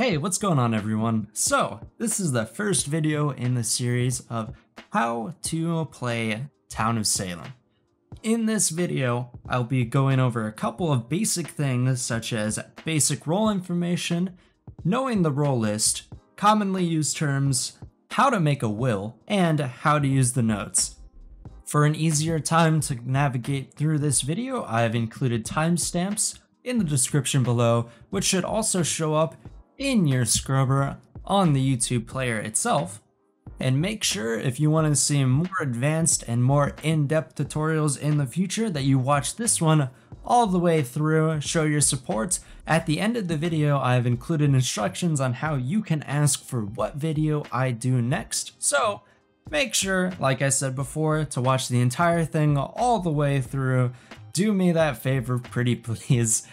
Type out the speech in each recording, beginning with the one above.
Hey, what's going on everyone? So, this is the first video in the series of how to play Town of Salem. In this video, I'll be going over a couple of basic things such as basic role information, knowing the role list, commonly used terms, how to make a will, and how to use the notes. For an easier time to navigate through this video, I have included timestamps in the description below, which should also show up in your scrubber on the YouTube player itself. And make sure if you want to see more advanced and more in-depth tutorials in the future that you watch this one all the way through, show your support. At the end of the video, I've included instructions on how you can ask for what video I do next. So make sure, like I said before, to watch the entire thing all the way through. Do me that favor, pretty please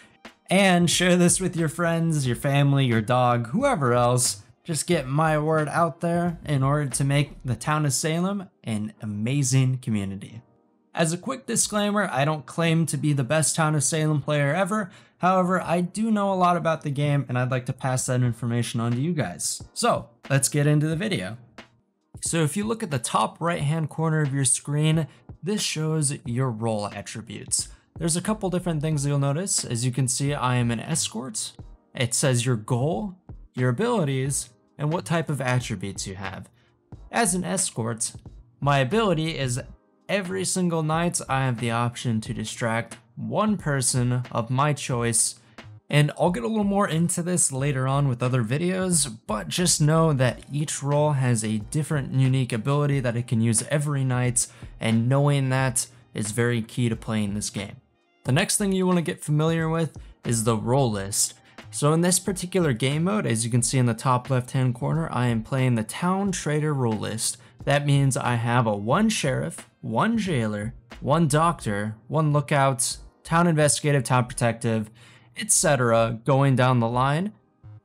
and share this with your friends, your family, your dog, whoever else. Just get my word out there in order to make the town of Salem an amazing community. As a quick disclaimer, I don't claim to be the best Town of Salem player ever, however, I do know a lot about the game and I'd like to pass that information on to you guys. So, let's get into the video. So if you look at the top right hand corner of your screen, this shows your role attributes. There's a couple different things you'll notice. As you can see, I am an escort. It says your goal, your abilities, and what type of attributes you have. As an escort, my ability is every single night I have the option to distract one person of my choice and I'll get a little more into this later on with other videos, but just know that each role has a different unique ability that it can use every night, and knowing that is very key to playing this game. The next thing you want to get familiar with is the role list. So in this particular game mode, as you can see in the top left hand corner, I am playing the Town Traitor role list. That means I have a one sheriff, one jailer, one doctor, one lookout, town investigative, town protective, etc. going down the line.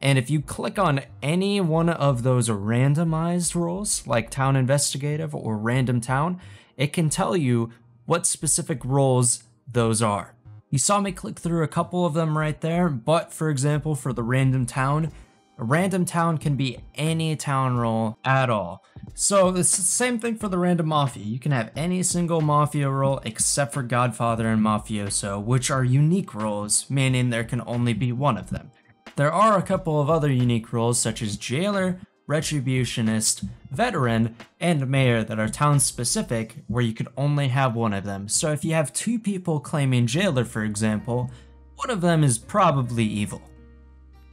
And if you click on any one of those randomized roles, like town investigative or random town, it can tell you what specific roles those are. You saw me click through a couple of them right there, but for example, for the random town, a random town can be any town role at all. So it's the same thing for the random mafia. You can have any single mafia role except for Godfather and Mafioso, which are unique roles, meaning there can only be one of them. There are a couple of other unique roles such as Jailer, Retributionist, Veteran, and Mayor that are town specific where you could only have one of them. So if you have two people claiming Jailer for example, one of them is probably evil.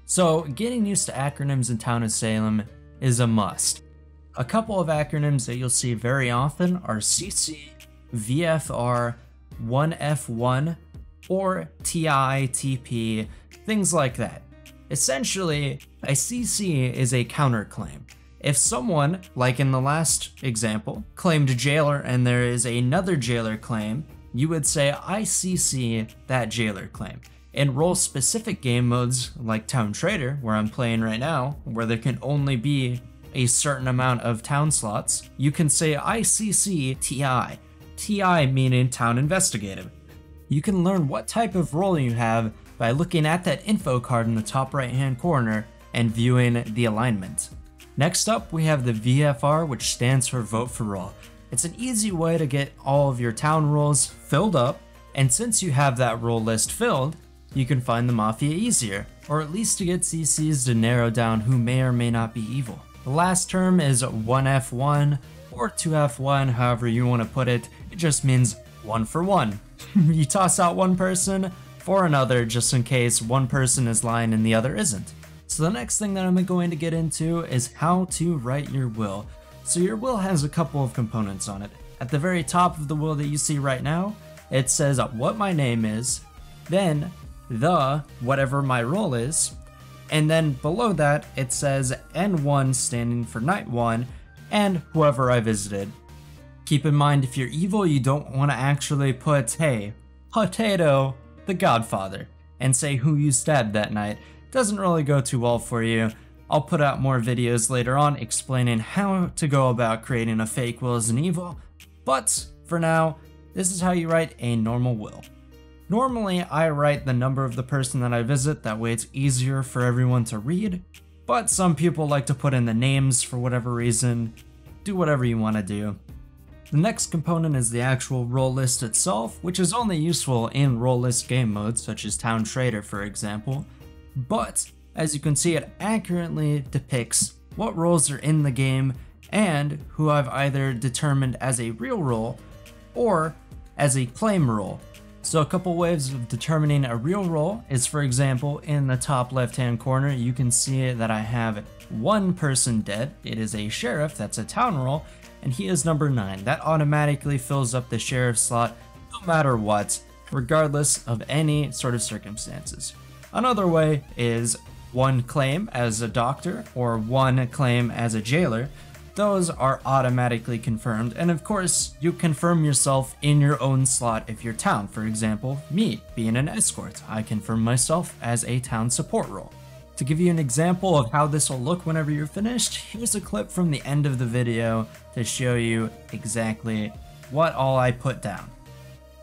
So getting used to acronyms in Town of Salem is a must. A couple of acronyms that you'll see very often are CC, VFR, 1F1, or TI, TP, things like that. Essentially, a CC is a counterclaim. If someone, like in the last example, claimed jailer and there is another jailer claim, you would say I CC that jailer claim. In role-specific game modes like Town Traitor, where I'm playing right now, where there can only be a certain amount of town slots, you can say ICC TI, TI meaning Town Investigative. You can learn what type of role you have by looking at that info card in the top right hand corner and viewing the alignment. Next up, we have the VFR, which stands for Vote for Role. It's an easy way to get all of your town roles filled up, and since you have that role list filled, you can find the Mafia easier, or at least to get CCs to narrow down who may or may not be evil. The last term is 1F1 or 2F1, however you want to put it, it just means one for one. you toss out one person for another just in case one person is lying and the other isn't. So the next thing that I'm going to get into is how to write your will. So your will has a couple of components on it. At the very top of the will that you see right now, it says what my name is, then the whatever my role is, and then below that it says N1 standing for night 1 and whoever I visited. Keep in mind if you're evil you don't want to actually put hey, potato, the Godfather, and say who you stabbed that night. Doesn't really go too well for you. I'll put out more videos later on explaining how to go about creating a fake will as an evil, but for now, this is how you write a normal will. Normally, I write the number of the person that I visit, that way it's easier for everyone to read, but some people like to put in the names for whatever reason. Do whatever you want to do. The next component is the actual role list itself, which is only useful in role list game modes such as Town Traitor for example, but as you can see it accurately depicts what roles are in the game and who I've either determined as a real role or as a claim role. So a couple ways of determining a real role is for example in the top left hand corner you can see that I have one person dead, it is a sheriff, that's a town role, and he is number 9. That automatically fills up the sheriff slot no matter what, regardless of any sort of circumstances. Another way is one claim as a doctor or one claim as a jailer. Those are automatically confirmed, and of course, you confirm yourself in your own slot if you're town. For example, me being an escort, I confirm myself as a town support role. To give you an example of how this will look whenever you're finished, here's a clip from the end of the video to show you exactly what all I put down.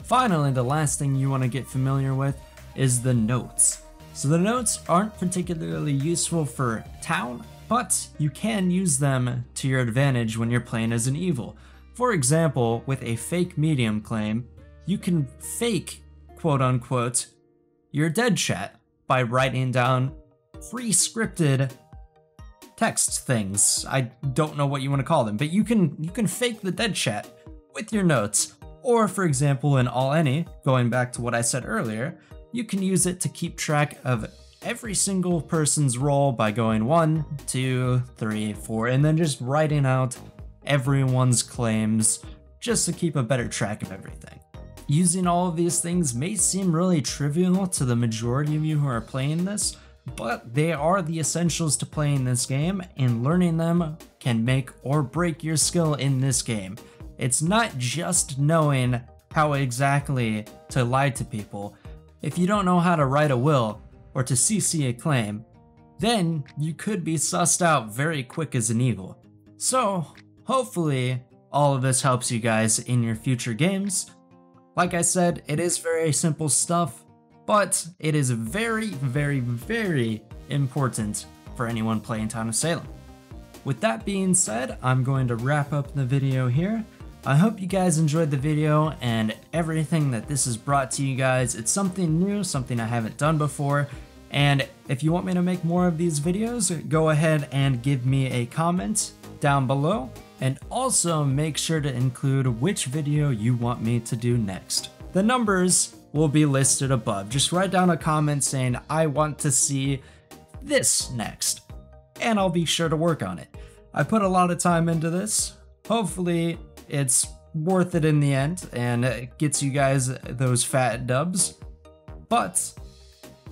Finally, the last thing you want to get familiar with is the notes. So the notes aren't particularly useful for town, but you can use them to your advantage when you're playing as an evil. For example, with a fake medium claim, you can fake, quote unquote, your dead chat by writing down pre-scripted text things. I don't know what you want to call them, but you can you can fake the dead chat with your notes. Or for example, in All Any, going back to what I said earlier, you can use it to keep track of every single person's role by going one, two, three, four, and then just writing out everyone's claims just to keep a better track of everything. Using all of these things may seem really trivial to the majority of you who are playing this, but they are the essentials to playing this game, and learning them can make or break your skill in this game. It's not just knowing how exactly to lie to people. If you don't know how to write a will, or to CC a claim, then you could be sussed out very quick as an evil. So, hopefully, all of this helps you guys in your future games. Like I said, it is very simple stuff, but it is very, very, very important for anyone playing Town of Salem. With that being said, I'm going to wrap up the video here. I hope you guys enjoyed the video and everything that this has brought to you guys. It's something new, something I haven't done before, and if you want me to make more of these videos, go ahead and give me a comment down below, and also make sure to include which video you want me to do next. The numbers will be listed above. Just write down a comment saying, I want to see this next, and I'll be sure to work on it. I put a lot of time into this. Hopefully, it's worth it in the end and it gets you guys those fat dubs. But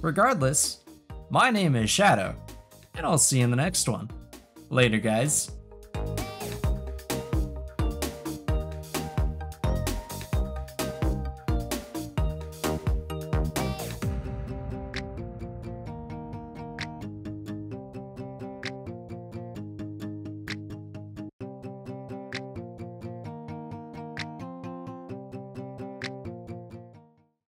regardless, my name is Shadow, and I'll see you in the next one. Later, guys.